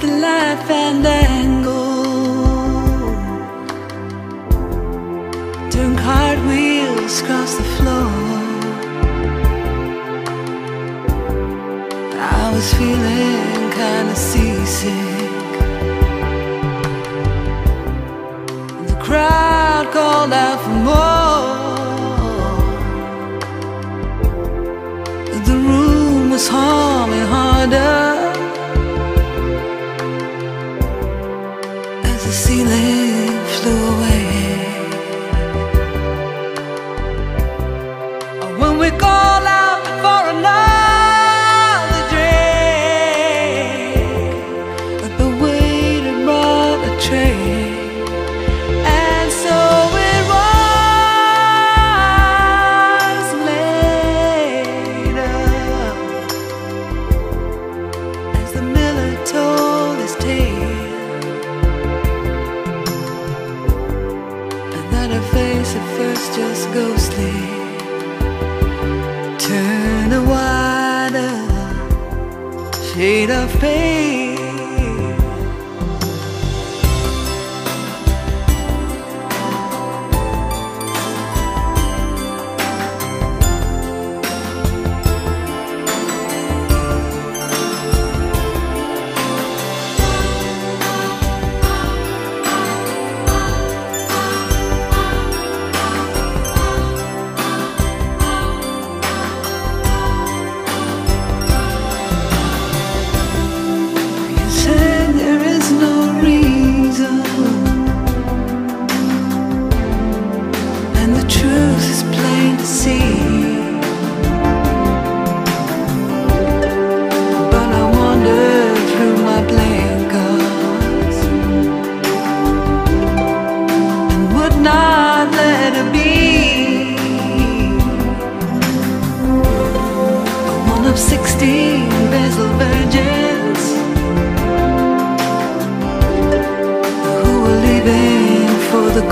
the light fandango. Turn cartwheels across the floor. I was feeling kinda seasick. The crowd called out for more. was just ghostly. Turn the wider shade of pain.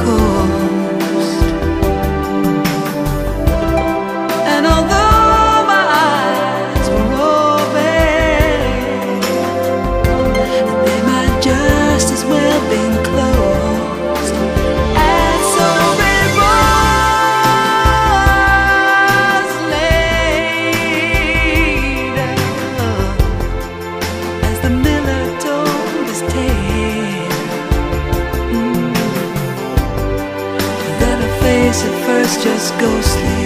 Oh. at first just ghostly.